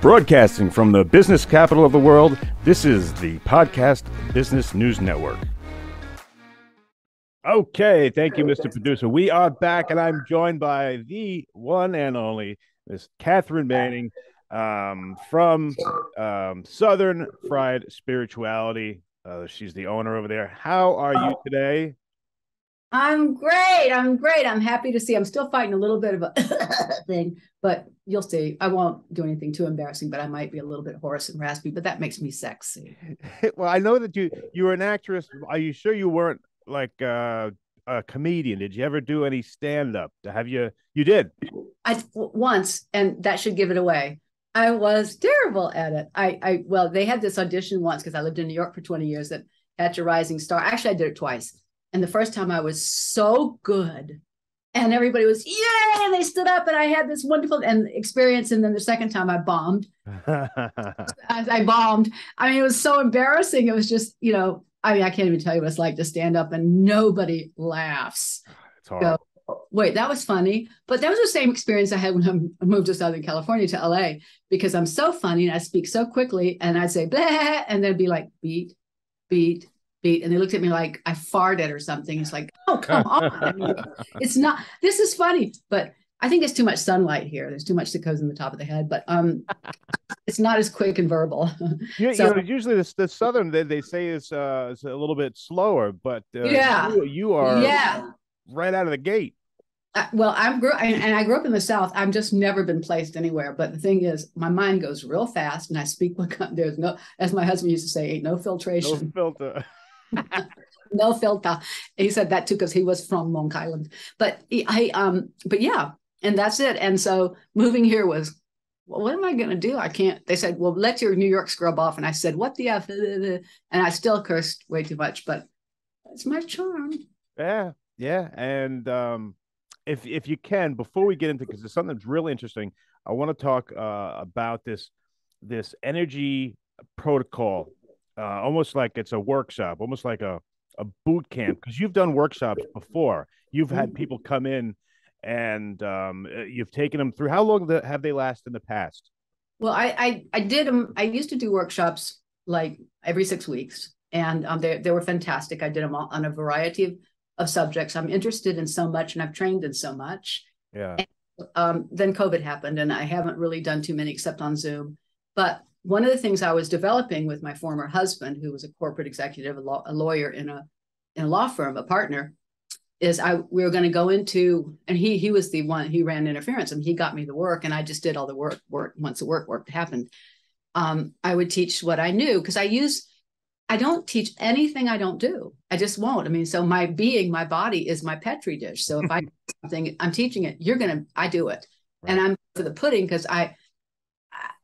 Broadcasting from the business capital of the world, this is the Podcast Business News Network. Okay, thank you, Mr. Producer. We are back, and I'm joined by the one and only Miss Katharine Manning um, from um, Southern Fried Spirituality. Uh, she's the owner over there. How are you today? I'm great. I'm great. I'm happy to see. I'm still fighting a little bit of a thing, but you'll see. I won't do anything too embarrassing, but I might be a little bit hoarse and raspy, but that makes me sexy. well, I know that you you were an actress. Are you sure you weren't like uh, a comedian? Did you ever do any stand up? Have you? You did. I once, and that should give it away. I was terrible at it. I, I well, they had this audition once because I lived in New York for 20 years that Catch a Rising Star. Actually, I did it twice and the first time I was so good. And everybody was, yay! And they stood up, and I had this wonderful and experience. And then the second time I bombed. I bombed. I mean, it was so embarrassing. It was just, you know, I mean, I can't even tell you what it's like to stand up and nobody laughs. It's hard. So, wait, that was funny. But that was the same experience I had when I moved to Southern California to LA because I'm so funny and I speak so quickly and I'd say, blah, and they'd be like, beat, beat, beat and they looked at me like I farted or something. It's like, oh, come on. I mean, it's not, this is funny, but I think it's too much sunlight here. There's too much that goes in the top of the head, but um, it's not as quick and verbal. You, so, you know, usually the, the Southern, they, they say is uh, is a little bit slower, but uh, yeah, you, you are yeah. right out of the gate. Uh, well, I'm grew and I grew up in the South. I've just never been placed anywhere. But the thing is, my mind goes real fast, and I speak what there's no, as my husband used to say, ain't no filtration. No filter. no filter. He said that too because he was from Long Island. But I um, but yeah, and that's it. And so moving here was, well, what am I going to do? I can't. They said, well, let your New York scrub off, and I said, what the f? And I still cursed way too much, but it's my charm. Yeah, yeah, and um, if if you can, before we get into because there's something that's really interesting, I want to talk uh, about this this energy protocol uh, almost like it's a workshop, almost like a, a boot camp, because you've done workshops before. You've had people come in and um, uh, you've taken them through. How long have they lasted in the past? Well, I, I, I did them. I used to do workshops like every six weeks, and um, they they were fantastic. I did them all on a variety of, of subjects. I'm interested in so much, and I've trained in so much. Yeah. And, um, then COVID happened, and I haven't really done too many except on Zoom. But one of the things I was developing with my former husband, who was a corporate executive, a, law, a lawyer in a in a law firm, a partner, is I we were going to go into and he he was the one he ran interference and he got me the work and I just did all the work work once the work work happened. Um, I would teach what I knew because I use I don't teach anything I don't do. I just won't. I mean, so my being, my body is my petri dish. So if I something I'm teaching it, you're gonna I do it, right. and I'm for the pudding because I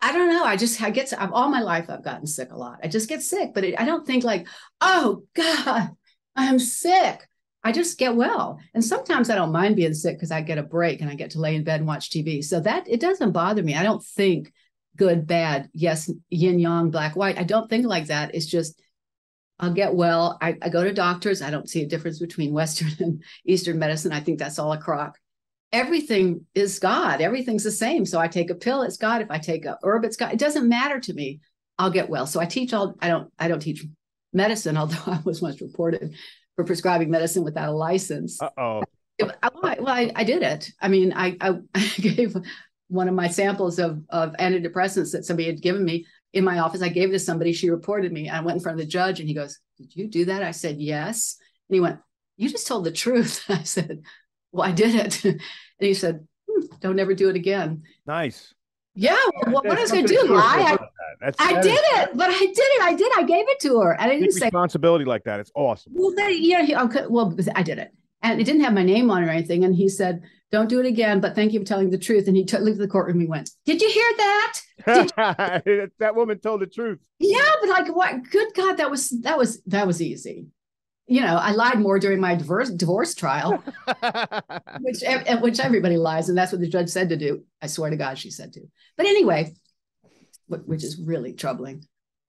I don't know. I just I get I've, all my life I've gotten sick a lot. I just get sick, but it, I don't think like, oh God, I'm sick. I just get well, and sometimes I don't mind being sick because I get a break and I get to lay in bed and watch TV. So that it doesn't bother me. I don't think good, bad, yes, yin yang, black, white. I don't think like that. It's just I'll get well. I, I go to doctors. I don't see a difference between Western and Eastern medicine. I think that's all a crock everything is God. Everything's the same. So I take a pill, it's God. If I take a herb, it's God. It doesn't matter to me. I'll get well. So I teach all. I don't. I don't teach medicine, although I was once reported for prescribing medicine without a license. oh. Well, I, well I, I, did it. I mean, I, I, I gave one of my samples of of antidepressants that somebody had given me in my office. I gave it to somebody. She reported me. I went in front of the judge, and he goes, "Did you do that?" I said, "Yes." And he went, "You just told the truth." I said, well, I did it. And he said, hmm, don't ever do it again. Nice. Yeah. Well, what, what I was going to do? Lie? I, I did it, but I did it. I did. I gave it to her. And I didn't say responsibility like that. It's awesome. Well, know, he, okay, well, I did it. And it didn't have my name on it or anything. And he said, don't do it again, but thank you for telling the truth. And he t- looked at the courtroom. He went, did you hear that? You- that woman told the truth. Yeah, but like, what? Good God, that was that was that was easy you know, I lied more during my divorce divorce trial, which which everybody lies, and that's what the judge said to do. I swear to God, she said to. But anyway, which is really troubling.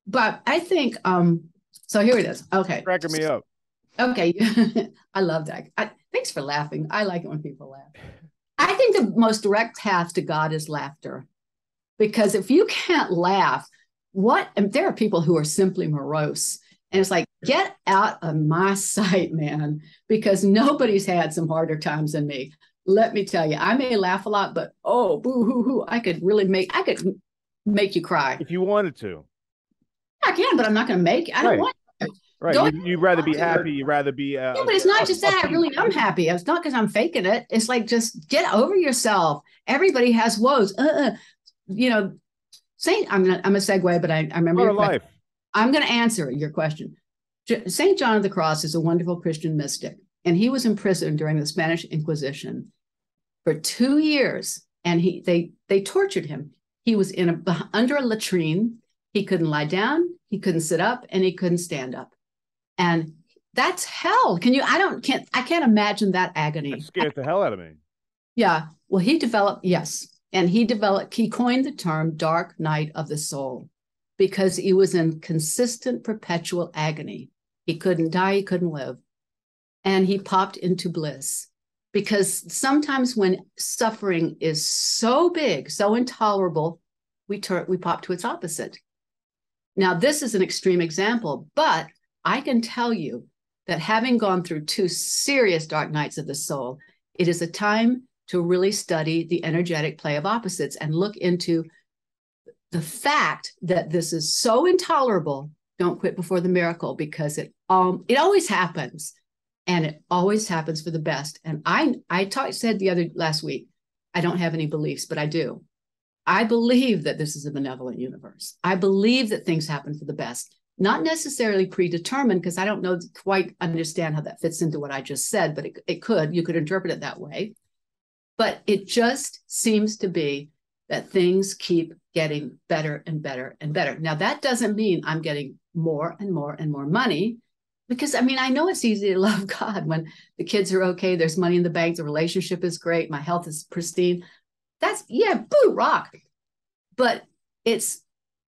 But I think um. So here it is. Okay, cracking me up. Okay, I love that. I, thanks for laughing. I like it when people laugh. I think the most direct path to God is laughter. because if you can't laugh, what? And there are people who are simply morose. And it's like, get out of my sight, man, because nobody's had some harder times than me. Let me tell you, I may laugh a lot, but oh, boo hoo hoo, I could really make, I could make you cry. If you wanted to. I can, but I'm not going to make. I don't Right. want. Right. Don't- You'd, you'd rather be happy. You'd rather be. Uh, Yeah, but it's not just that. I really am happy. It's not because I'm faking it. It's like just get over yourself. Everybody has woes. Uh, uh you know, Saint. I'm gonna. I'm a segue, but I, I remember. Life. I'm going to answer your question. Saint John of the Cross is a wonderful Christian mystic, and he was imprisoned during the Spanish Inquisition for two years, and he they they tortured him. He was in a under a latrine. He couldn't lie down. He couldn't sit up, and he couldn't stand up. And that's hell. Can you? I don't can't. I can't imagine that agony. That scares the hell out of me. Yeah. Well, he developed, yes. And he developed, he coined the term dark night of the soul because he was in consistent, perpetual agony. He couldn't die, he couldn't live. And he popped into bliss because sometimes when suffering is so big, so intolerable, we turn, we pop to its opposite. Now, this is an extreme example, but I can tell you that having gone through two serious dark nights of the soul, it is a time to really study the energetic play of opposites and look into the fact that this is so intolerable. Don't quit before the miracle because it um it always happens, and it always happens for the best. And I I said the other last week, I don't have any beliefs, but I do. I believe that this is a benevolent universe. I believe that things happen for the best, not necessarily predetermined, because I don't know quite understand how that fits into what I just said, but it, it could. You could interpret it that way. But it just seems to be that things keep getting better and better and better. Now, that doesn't mean I'm getting more and more and more money, because I mean, I know it's easy to love God when the kids are okay, there's money in the bank, the relationship is great, my health is pristine. That's, yeah, boo, rock. But it's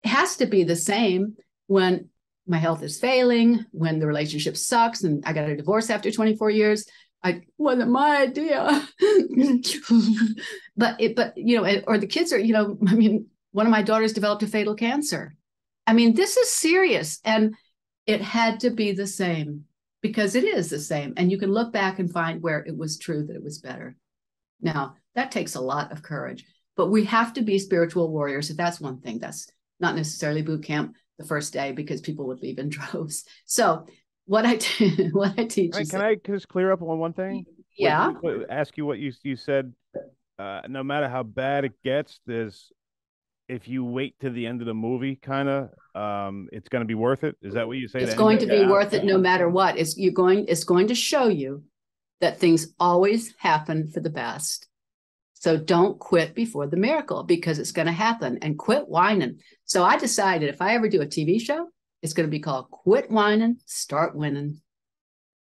it has to be the same when my health is failing, when the relationship sucks, and I got a divorce after 24 years. I wasn't my idea. but it, but you know, or the kids are, you know, I mean, one of my daughters developed a fatal cancer. I mean, this is serious. And it had to be the same because it is the same. And you can look back and find where it was true that it was better. Now, that takes a lot of courage, but we have to be spiritual warriors. If that's one thing, that's not necessarily boot camp the first day because people would leave in droves. So, what I t- what I teach Can I, is can I just clear up on one thing? yeah, What- what- ask you what you you said. Uh, no matter how bad it gets, there's if you wait to the end of the movie, kind of, um, it's going to be worth it. Is that what you say? it's to going to anybody? be worth it no matter what. It's you're going. It's going to show you that things always happen for the best. So don't quit before the miracle because it's going to happen and quit whining. So I decided if I ever do a TV show, it's going to be called Quit Whining, Start Winning.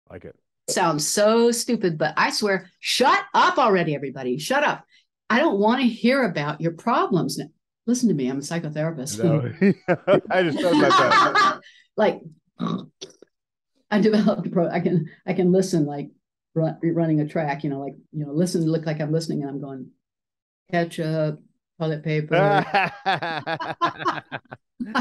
like it. Sounds so stupid, but I swear, shut up already, everybody. Shut up. I don't want to hear about your problems. Listen to me. I'm a psychotherapist. No. I just thought about that. like I developed a pro I can I can listen like run, running a track, you know, like you know, listen, look like I'm listening and I'm going ketchup, toilet paper. I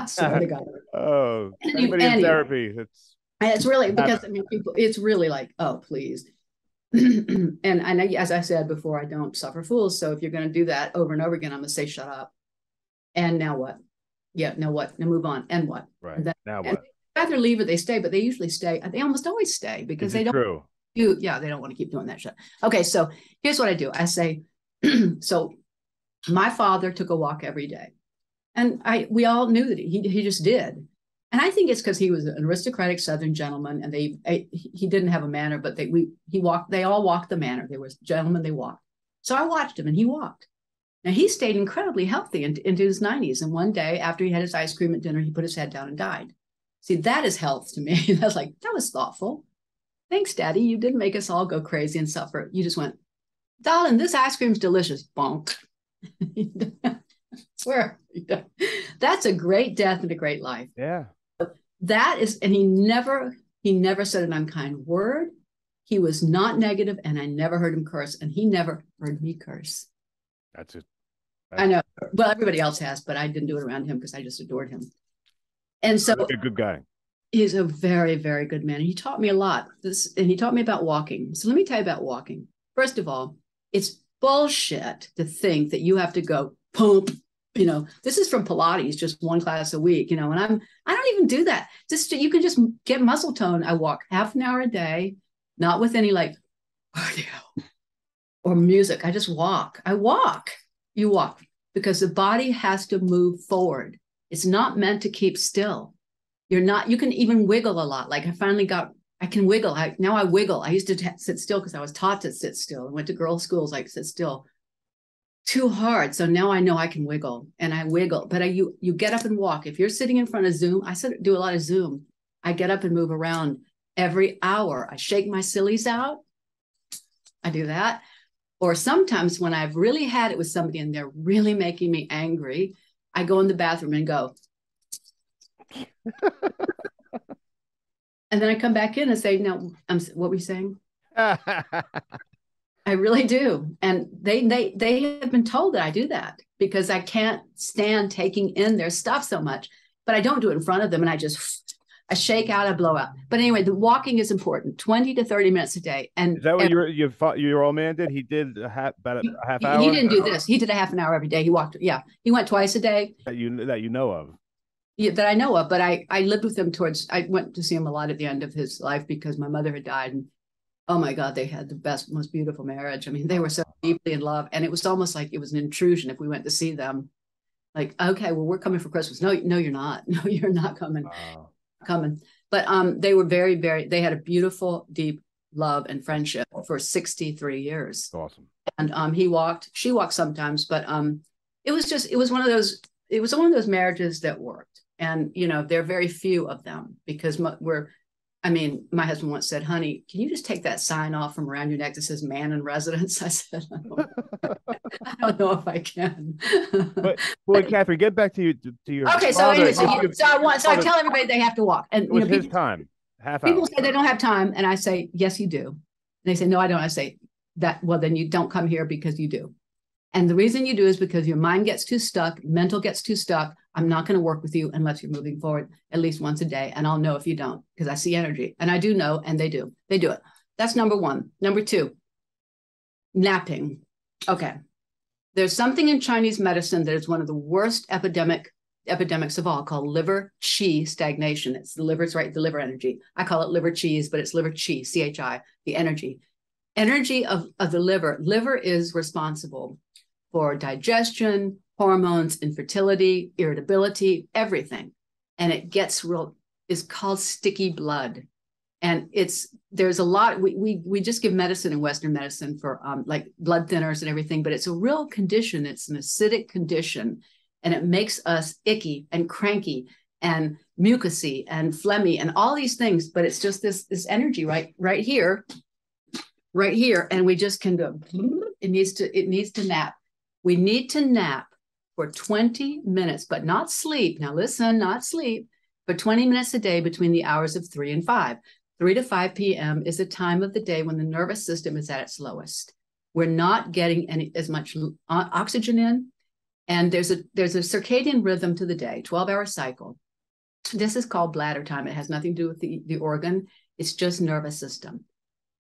swear to God. oh, Any- anybody in therapy? It's And it's really because I mean people it's really like, oh please. and I know as I said before, I don't suffer fools. So if you're gonna do that over and over again, I'm gonna say shut up. And now what? Yeah, now what? Now move on. And what? right that- now. What Rather leave or they stay, but they usually stay. Uh, they almost always stay because is they don't true? you yeah they don't want to keep doing that shit okay so here's what i do i say so my father took a walk every day and i we all knew that he, he just did and i think it's because he was an aristocratic southern gentleman and they I, he didn't have a manner but they we he walked they all walked the manner they were gentlemen they walked so i watched him and he walked now he stayed incredibly healthy into, into his 90s and one day after he had his ice cream at dinner he put his head down and died see that is health to me that's like that was thoughtful Thanks, Daddy. You didn't make us all go crazy and suffer. You just went, darling, this ice cream's delicious. Bonk. Swear. That's a great death and a great life. Yeah. That is, and he never, he never said an unkind word. He was not negative, and I never heard him curse, and he never heard me curse. That's it. I know. Well, everybody else has, but I didn't do it around him because I just adored him. And so a good guy. He's a very, very good man. He taught me a lot. This and he taught me about walking. So let me tell you about walking. First of all, it's bullshit to think that you have to go pump. You know, this is from Pilates, just one class a week. You know, and I'm I don't even do that. Just you can just get muscle tone. I walk half an hour a day, not with any like cardio or music. I just walk. I walk. You walk because the body has to move forward. It's not meant to keep still. You're not, you can even wiggle a lot. Like I finally got, I can wiggle. I, now I wiggle. I used to t- sit still because I was taught to sit still and went to girls' schools like sit still. Too hard. So now I know I can wiggle and I wiggle. But I, you you get up and walk. If you're sitting in front of Zoom, I said do a lot of Zoom. I get up and move around every hour. I shake my sillies out. I do that. Or sometimes when I've really had it with somebody and they're really making me angry, I go in the bathroom and go. and then I come back in and say, "No, I'm what were you saying?" I really do, and they they they have been told that I do that because I can't stand taking in their stuff so much. But I don't do it in front of them, and I just I shake out, I blow. But anyway, the walking is important. Twenty to thirty minutes a day. And is that what your your your old man did? He did a half about a half hour. He didn't do this. He did a half an hour every day. He walked. Yeah, he went twice a day. That you that you know of Yeah, that I know of, but I I lived with him towards I went to see him a lot at the end of his life because my mother had died and oh my god they had the best most beautiful marriage. I mean they were so deeply in love and it was almost like it was an intrusion if we went to see them. Like okay, well we're coming for Christmas. No, no you're not. No, you're not coming. Wow. Coming. But um they were very very they had a beautiful deep love and friendship for 63 years. Awesome. And um he walked, she walked sometimes, but um it was just it was one of those it was one of those marriages that worked and you know there are very few of them because we're i mean my husband once said honey can you just take that sign off from around your neck that says man in residence? I said i don't, I don't know if i can. But well katharine get back to you to your okay so anyway, so, you, so i want so i oh, tell everybody they have to walk. And it was you know, his people, time. Half hour. People say they don't have time and i say yes you do. And they say no i don't. I say that well then you don't come here because you do. And the reason you do is because your mind gets too stuck, mental gets too stuck. I'm not going to work with you unless you're moving forward at least once a day. And I'll know if you don't because I see energy and I do know, and they do. They do it. That's number one. Number two, napping. Okay. There's something in Chinese medicine that is one of the worst epidemic epidemics of all called liver qi stagnation. It's the liver's right, the liver energy. I call it liver cheese, but it's liver qi, C H I, the energy. Energy of, of the liver. Liver is responsible for digestion, hormones, infertility, irritability, everything. And it gets real, is called sticky blood. And it's there's a lot, we we we just give medicine in Western medicine for um, like blood thinners and everything, but it's a real condition. It's an acidic condition, and it makes us icky and cranky and mucousy and phlegmy and all these things. But it's just this this energy right right here, right here, and we just can go. It needs to it needs to nap we need to nap for 20 minutes, but not sleep. Now, listen, not sleep, but 20 minutes a day between the hours of 3 and 5. 3 to 5 p.m. is a time of the day when the nervous system is at its lowest. We're not getting any as much oxygen in, and there's a there's a circadian rhythm to the day, 12-hour cycle. This is called bladder time. It has nothing to do with the, the organ. It's just nervous system.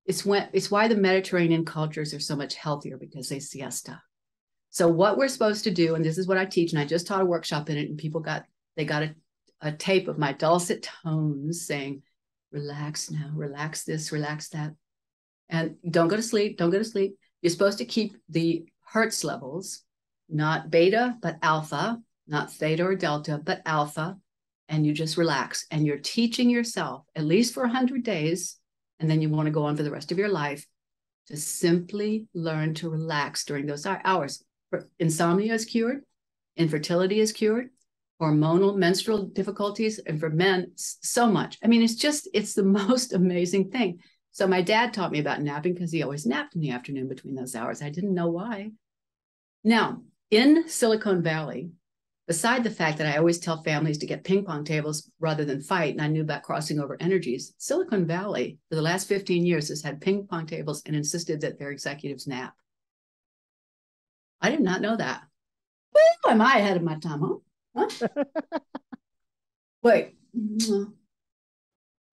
It's when it's why the Mediterranean cultures are so much healthier because they siesta. So what we're supposed to do, and this is what I teach, and I just taught a workshop in it, and people got they got a, a tape of my dulcet tones saying, relax now, relax this, relax that. And don't go to sleep, don't go to sleep. You're supposed to keep the hertz levels, not beta, but alpha, not theta or delta, but alpha. And you just relax. And you're teaching yourself, at least for 100 days, and then you want to go on for the rest of your life, to simply learn to relax during those hours insomnia is cured, infertility is cured, hormonal menstrual difficulties, and for men, so much. I mean, it's just, it's the most amazing thing. So my dad taught me about napping because he always napped in the afternoon between those hours. I didn't know why. Now, in Silicon Valley, beside the fact that I always tell families to get ping pong tables rather than fight, and I knew about crossing over energies, Silicon Valley for the last 15 years has had ping pong tables and insisted that their executives nap. I did not know that. Well, am I ahead of my time, huh? huh? Wait.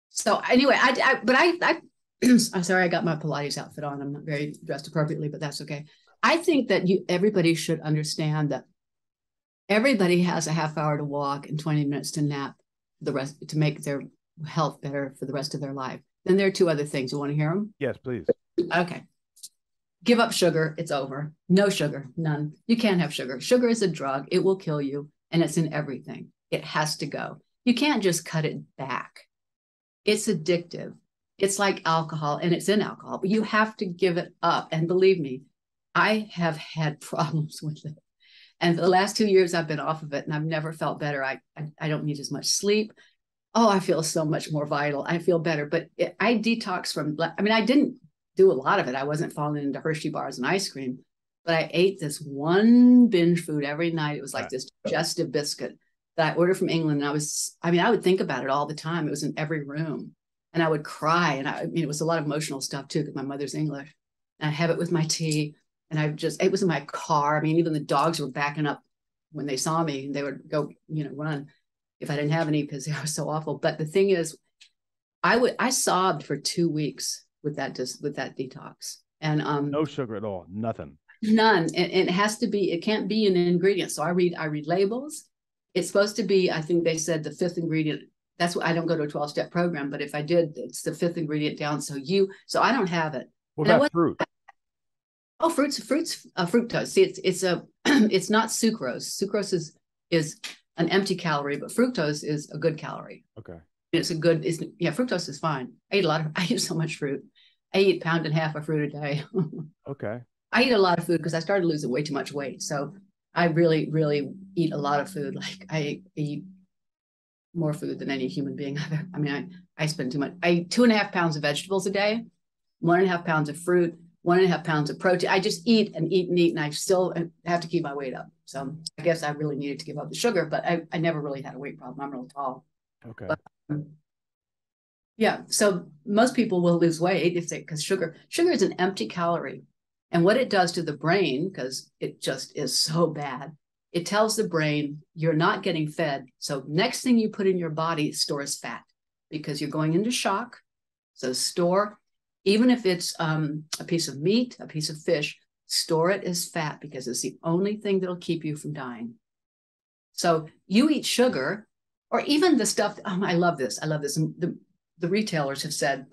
So anyway, I, I but I, I I'm sorry, I got my Pilates outfit on. I'm not very dressed appropriately, but that's okay. I think that you everybody should understand that everybody has a half hour to walk and 20 minutes to nap the rest to make their health better for the rest of their life. Then there are two other things. You want to hear them? Yes, please. Okay. Give up sugar. It's over. No sugar. None. You can't have sugar. Sugar is a drug. It will kill you and it's in everything. It has to go. You can't just cut it back. It's addictive. It's like alcohol and it's in alcohol, but you have to give it up. And believe me, I have had problems with it. And the last two years I've been off of it and I've never felt better. I, I, I don't need as much sleep. Oh, I feel so much more vital. I feel better. But it, I detox from, I mean, I didn't do a lot of it. I wasn't falling into Hershey bars and ice cream, but I ate this one binge food every night. It was like this digestive biscuit that I ordered from England. And I was, I mean, I would think about it all the time. It was in every room. And I would cry. And I, I mean, it was a lot of emotional stuff too, because my mother's English. And I have it with my tea. And I just, it was in my car. I mean, even the dogs were backing up when they saw me. And they would go, you know, run if I didn't have any because they were so awful. But the thing is, I would, I sobbed for two weeks with that, just with that detox. And um, no sugar at all, nothing. None. And, and it has to be, it can't be an ingredient. So I read, I read labels it's supposed to be, I think they said the fifth ingredient. That's what I don't go to a 12 step program, but if I did, it's the fifth ingredient down. So you, so I don't have it. What about fruit? Oh, fruits, fruits, uh, fructose. See, it's, it's a, it's not sucrose. Sucrose is, is an empty calorie, but fructose is a good calorie. Okay. It's a good, it's, yeah, fructose is fine. I eat a lot of, I eat so much fruit. I eat a pound and a half of fruit a day. okay. I eat a lot of food because I started losing way too much weight. So I really, really eat a lot of food. Like I eat more food than any human being I've ever. I mean, I, I spend too much. I eat two and a half pounds of vegetables a day, one and a half pounds of fruit, one and a half pounds of protein. I just eat and eat and eat, and I still have to keep my weight up. So I guess I really needed to give up the sugar, but I, I never really had a weight problem. I'm real tall. Okay. But, um, yeah. So most people will lose weight if they because sugar sugar is an empty calorie. And what it does to the brain, because it just is so bad, it tells the brain you're not getting fed. So next thing you put in your body stores fat because you're going into shock. So store, even if it's um, a piece of meat, a piece of fish, store it as fat because it's the only thing that'll keep you from dying. So you eat sugar, or even the stuff. Oh, I love this. I love this. The, the retailers have said,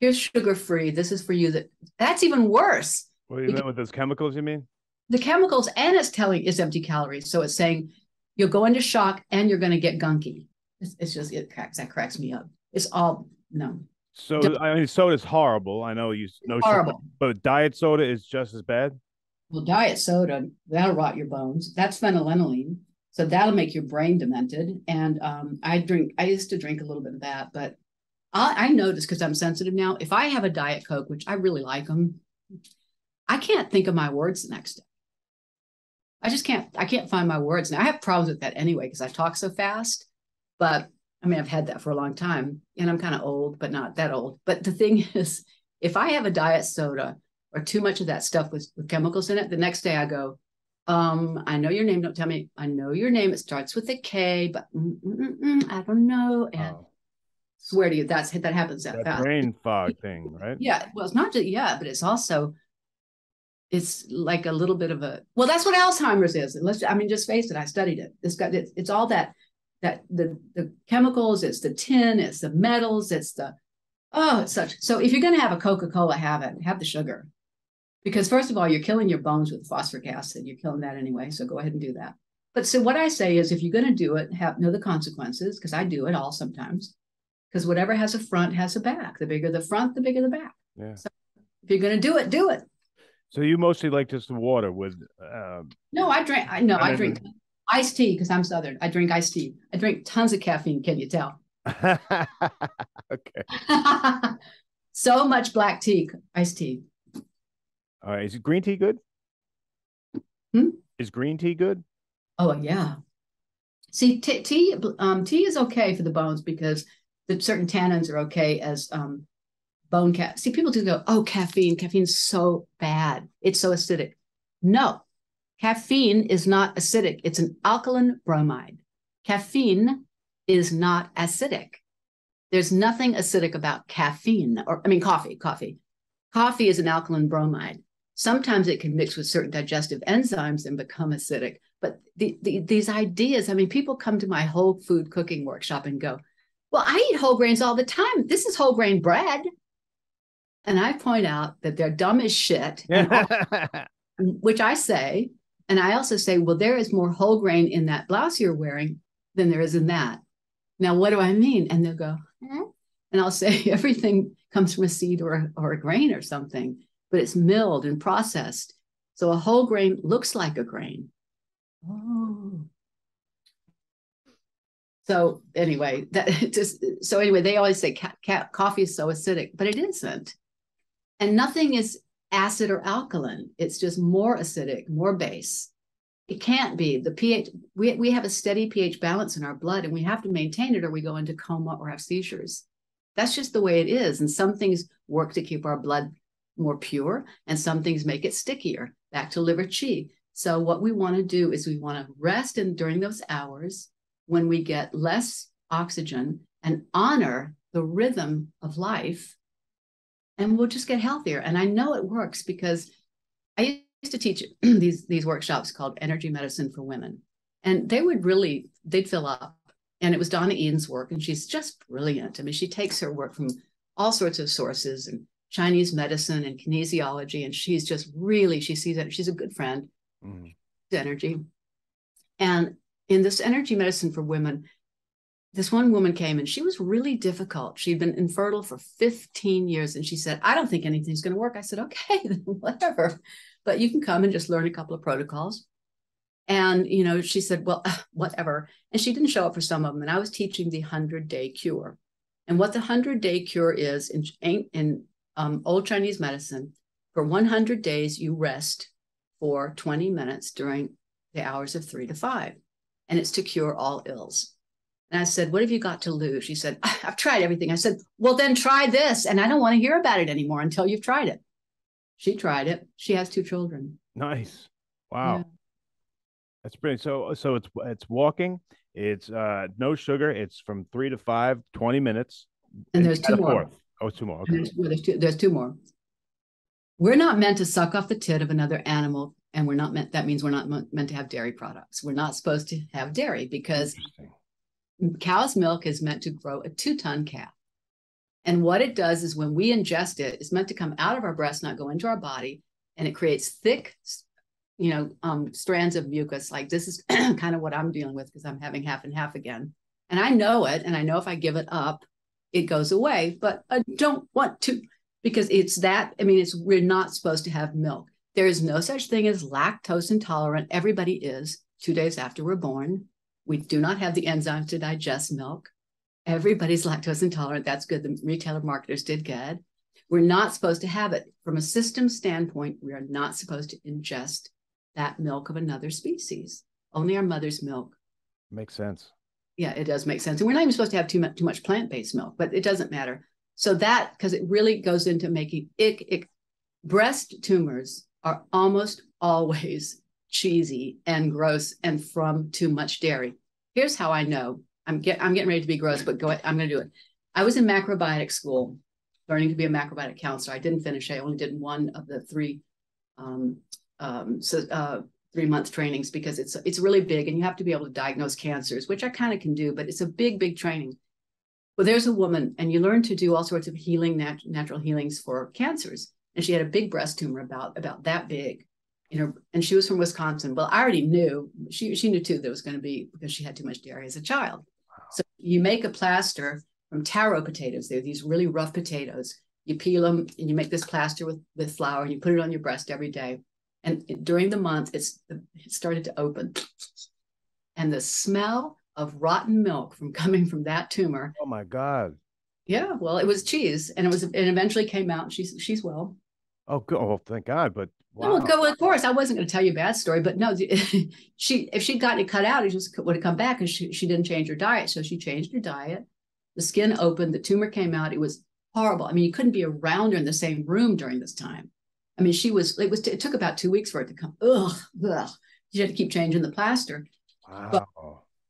"Here's sugar free. This is for you." That that's even worse what do you mean with those chemicals? You mean the chemicals, and it's telling it's empty calories. So it's saying you'll go into shock and you're going to get gunky. It's, it's, just it cracks that cracks me up. It's all no. So Don't, I mean, soda is horrible. I know you know horrible, sugar, but diet soda is just as bad. Well, diet soda that'll rot your bones. That's phenylalanine, so that'll make your brain demented. And um, I drink. I used to drink a little bit of that, but I, I notice because I'm sensitive now. If I have a diet coke, which I really like them, I can't think of my words the next day. I just can't, I can't find my words. Now I have problems with that anyway, because I talk so fast, but I mean, I've had that for a long time and I'm kind of old, but not that old. But the thing is, if I have a diet soda or too much of that stuff with, with chemicals in it, the next day I go, um, I know your name. Don't tell me. I know your name. It starts with a K, but mm, mm, mm, I don't know. And oh. Swear to you, that's that happens that, that fast. Brain fog thing, right? Yeah. Well, it's not just yeah, but it's also it's like a little bit of a well that's what alzheimer's is and let's i mean just face it i studied it it's got it's, it's all that that the the chemicals it's the tin it's the metals it's the oh it's such so if you're going to have a coca-cola have it have the sugar because first of all you're killing your bones with phosphoric acid you're killing that anyway so go ahead and do that but so what i say is if you're going to do it have know the consequences because i do it all sometimes because whatever has a front has a back the bigger the front the bigger the back yeah so if you're going to do it do it so you mostly like just the water with. Um, no, I drink. I no, I drink iced tea because I'm southern. I drink iced tea. I drink tons of caffeine. Can you tell? okay. so much black tea, iced tea. All right. Is green tea good? Hmm? Is green tea good? Oh yeah. See, t- tea um, tea is okay for the bones because the certain tannins are okay as um, bone cat. See, people do go, oh, caffeine, caffeine's so bad. It's so acidic. No, Caffeine is not acidic, it's an alkaline bromide. Caffeine is not acidic. There's nothing acidic about caffeine, or I mean, coffee, coffee. Coffee is an alkaline bromide. Sometimes it can mix with certain digestive enzymes and become acidic. But the, the, these ideas, I mean, people come to my whole food cooking workshop and go, Well, I eat whole grains all the time. This is whole grain bread. And I point out that they're dumb as shit, which I say. And I also say, Well, there is more whole grain in that blouse you're wearing than there is in that. Now, what do I mean? And they'll go, eh? and I'll say, Everything comes from a seed or a, or a grain or something, but it's milled and processed. So a whole grain looks like a grain. Oh. So anyway, that just so anyway, they always say ca- ca- coffee is so acidic, but it isn't. And nothing is acid or alkaline. It's just more acidic, more base. It can't be the pH. We, we have a steady pH balance in our blood, and we have to maintain it, or we go into coma or have seizures. That's just the way it is. And some things work to keep our blood more pure, and some things make it stickier. Back to liver chi. So what we want to do is we want to rest and during those hours when we get less oxygen and honor the rhythm of life and we'll just get healthier. And I know it works because I used to teach these these workshops called energy medicine for women. And they would really they'd fill up. And it was Donna Eden's work and she's just brilliant. I mean, she takes her work from all sorts of sources and Chinese medicine and kinesiology and she's just really she sees it she's a good friend mm. energy. And in this energy medicine for women, this one woman came and she was really difficult. She'd been infertile for 15 years and she said, I don't think anything's going to work. I said, okay, whatever. But you can come and just learn a couple of protocols. And, you know, she said, well, whatever. And she didn't show up for some of them. And I was teaching the 100 day cure. And what the 100 day cure is in, in um, old Chinese medicine, for 100 days, you rest for 20 minutes during the hours of three to five. And it's to cure all ills. And I said, What have you got to lose? She said, I've tried everything. I said, Well, then try this. And I don't want to hear about it anymore until you've tried it. She tried it. She has two children. Nice. Wow. Yeah. That's brilliant. So so it's it's walking, it's uh no sugar, it's from three to five, 20 minutes. And there's two more. Fourth. Oh, two more. Okay. There's, there's, two, there's two more. We're not meant to suck off the tit of another animal, and we're not meant. That means we're not meant to have dairy products. We're not supposed to have dairy because cow's milk is meant to grow a two-ton calf. And what it does is when we ingest it, it's meant to come out of our breast, not go into our body, and it creates thick, you know, um, strands of mucus. Like this is kind of what I'm dealing with because I'm having half and half again, and I know it, and I know if I give it up, it goes away. But I don't want to because it's that i mean it's we're not supposed to have milk there is no such thing as lactose intolerant. Everybody is. Two days after we're born we do not have the enzymes to digest milk. Everybody's lactose intolerant. That's good. The retailer marketers did good. We're not supposed to have it. From a system standpoint we are not supposed to ingest that milk of another species. Only our mother's milk. Makes sense. Yeah it does make sense. And we're not even supposed to have too much too much plant-based milk but it doesn't matter. So that, because it really goes into making it, it, breast tumors are almost always cheesy and gross and from too much dairy. Here's how I know. I'm get I'm getting ready to be gross, but go I'm gonna do it. I was in macrobiotic school, learning to be a macrobiotic counselor. I didn't finish. I only did one of the three um, um, so, uh, three month trainings because it's it's really big and you have to be able to diagnose cancers, which I kind of can do, but it's a big, big training. Well, there's a woman, and you learn to do all sorts of healing, nat- natural healings for cancers. And she had a big breast tumor about about that big, you know, and she was from Wisconsin. Well, I already knew she she knew too there was going to be because she had too much dairy as a child. Wow. So you make a plaster from taro potatoes. They're these really rough potatoes. You peel them and you make this plaster with with flour and you put it on your breast every day. And during the month, it's it started to open, and the smell of rotten milk from coming from that tumor. Oh my God. Yeah, well, it was cheese, and it was, and eventually came out. And she's she's well. Oh, good. Oh, thank God. But wow. well, go of course. I wasn't going to tell you a bad story, but no, she if she'd gotten it cut out, it just would have come back, and she she didn't change her diet, so she changed her diet. The skin opened, the tumor came out. It was horrible. I mean, you couldn't be around her in the same room during this time. I mean, she was. It was. It took about two weeks for it to come. Ugh, ugh. you had to keep changing the plaster. Wow. But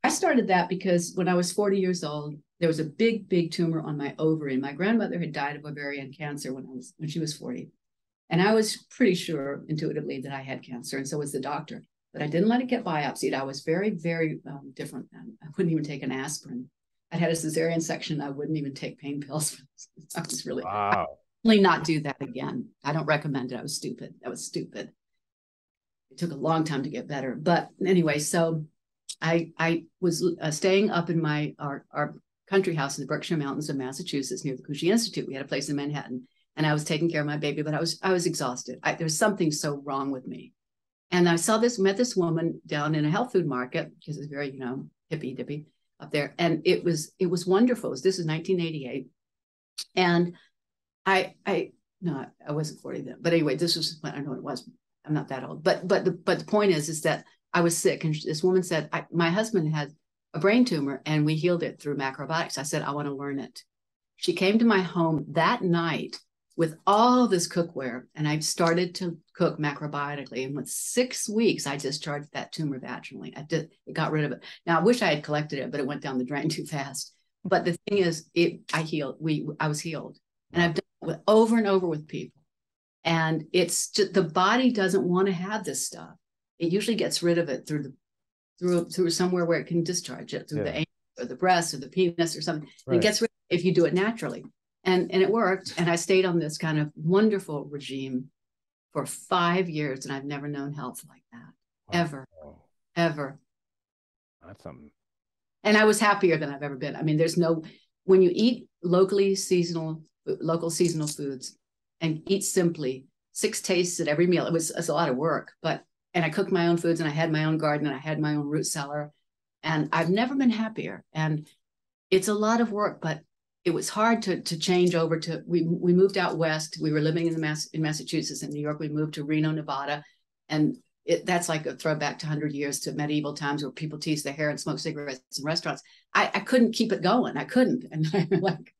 I started that because when I was 40 years old, there was a big, big tumor on my ovary. My grandmother had died of ovarian cancer when I was when she was 40. And I was pretty sure intuitively that I had cancer, and so was the doctor. But I didn't let it get biopsied. I was very, very um, different. I wouldn't even take an aspirin. I had a cesarean section. I wouldn't even take pain pills. I was really wow. Really not do that again. I don't recommend it. I was stupid. That was stupid. It took a long time to get better. But anyway, so I I was uh, staying up in my our our country house in the Berkshire Mountains of Massachusetts near the Kushi Institute. We had a place in Manhattan, and I was taking care of my baby, but I was I was exhausted. I, there was something so wrong with me, and I saw this met this woman down in a health food market because it's very you know hippy dippy up there, and it was it was wonderful. Was, this is 1988, and I I no I wasn't 40 then, but anyway, this was I don't know what it was. I'm not that old, but but the but the point is is that I was sick, and this woman said my husband had a brain tumor and we healed it through macrobiotics. I said, I want to learn it. She came to my home that night with all this cookware and I started to cook macrobiotically. And with six weeks, I discharged that tumor vaginally. I did, it got rid of it. Now I wish I had collected it, but it went down the drain too fast. But the thing is, it I healed. We I was healed, and I've done it with, over and over with people. And it's just the body doesn't want to have this stuff. It usually gets rid of it through the through through somewhere where it can discharge it through yeah. the anus or the breast or the penis or something. Right. It gets rid if you do it naturally. And and it worked. And I stayed on this kind of wonderful regime for five years, and I've never known health like that. Wow. Ever. Ever. That's something. And I was happier than I've ever been. I mean, there's no when you eat locally seasonal local seasonal foods and eat simply, six tastes at every meal. It was, it was a lot of work, but and I cooked my own foods and I had my own garden and I had my own root cellar. And I've never been happier. And it's a lot of work, but it was hard to to change over to we we moved out west. We were living in the Mass in Massachusetts and New York. We moved to Reno, Nevada. And it, that's like a throwback to 100 years to medieval times where people tease their hair and smoke cigarettes in restaurants. I, I couldn't keep it going. I couldn't. And I'm like,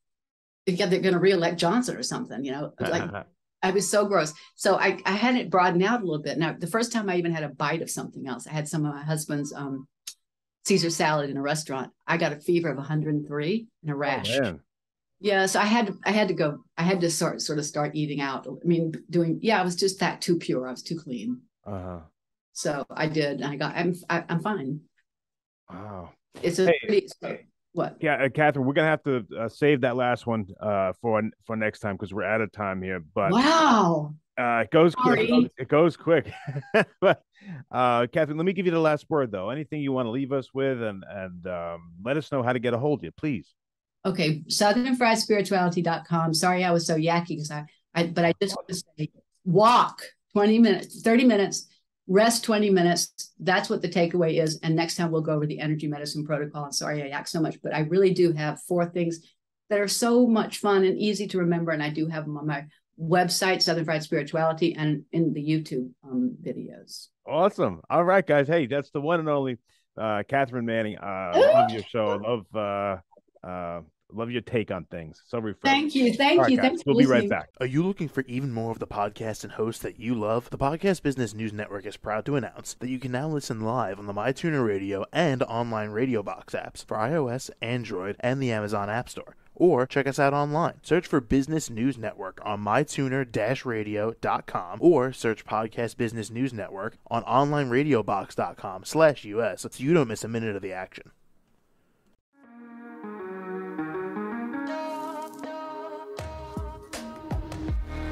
yeah, they're going to reelect Johnson or something, you know, like I was so gross. So I, I had it broadened out a little bit. Now, the first time I even had a bite of something else, I had some of my husband's um, Caesar salad in a restaurant. I got a fever of 103 and a oh, rash. Oh, yeah, so I had to, I had to go. I had to sort sort of start eating out. I mean, doing yeah, I was just that too pure. I was too clean. Uh-huh. So I did. and I got. I'm I, am i am fine. Wow. It's a hey, pretty, what? Yeah, uh, Katharine, we're gonna have to uh, save that last one uh, for for next time because we're out of time here. But wow, uh, it goes Sorry. quick. It goes quick. but uh, Katharine, let me give you the last word though. Anything you want to leave us with, and and um, let us know how to get a hold of you, please. Okay, southernfriedspirituality.com. Sorry, I was so yacky because I, I, but I just want to say, walk twenty minutes, thirty minutes rest 20 minutes. That's what the takeaway is. And next time we'll go over the energy medicine protocol. I'm sorry I yak so much, but I really do have four things that are so much fun and easy to remember. And I do have them on my website, Southern Fried Spirituality, and in the YouTube um, videos. Awesome. All right, guys. Hey, that's the one and only uh, Katharine Manning. Uh, love your show. I love uh, uh, Love your take on things. So refreshing. Thank you. Thank right, you. Guys, Thanks we'll be right back. Are you looking for even more of the podcasts and hosts that you love? The Podcast Business News Network is proud to announce that you can now listen live on the MyTuner Radio and online Radio Box apps for iOS, Android, and the Amazon App Store or check us out online. Search for Business News Network on mytuner-radio.com or search Podcast Business News Network on onlineradiobox.com slash US so you don't miss a minute of the action.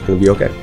going to be okay.